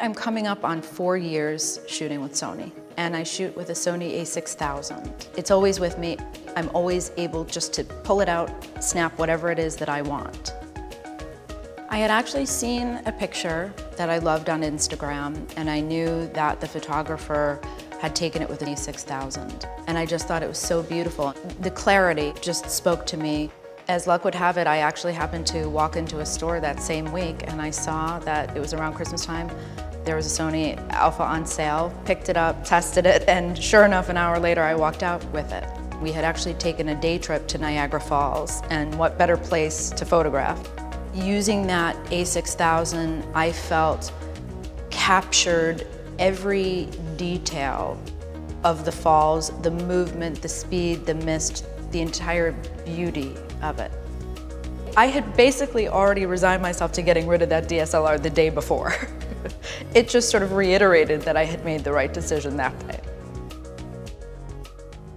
I'm coming up on four years shooting with Sony and I shoot with a Sony a6000. It's always with me. I'm always able just to pull it out, snap whatever it is that I want. I had actually seen a picture that I loved on Instagram and I knew that the photographer had taken it with an a6000 and I just thought it was so beautiful. The clarity just spoke to me. As luck would have it, I actually happened to walk into a store that same week and I saw that it was around Christmas time. There was a Sony Alpha on sale, picked it up, tested it, and sure enough, an hour later I walked out with it. We had actually taken a day trip to Niagara Falls, and what better place to photograph. Using that A6000, I felt captured every detail of the falls, the movement, the speed, the mist, the entire beauty of it. I had basically already resigned myself to getting rid of that DSLR the day before. it just sort of reiterated that I had made the right decision that day.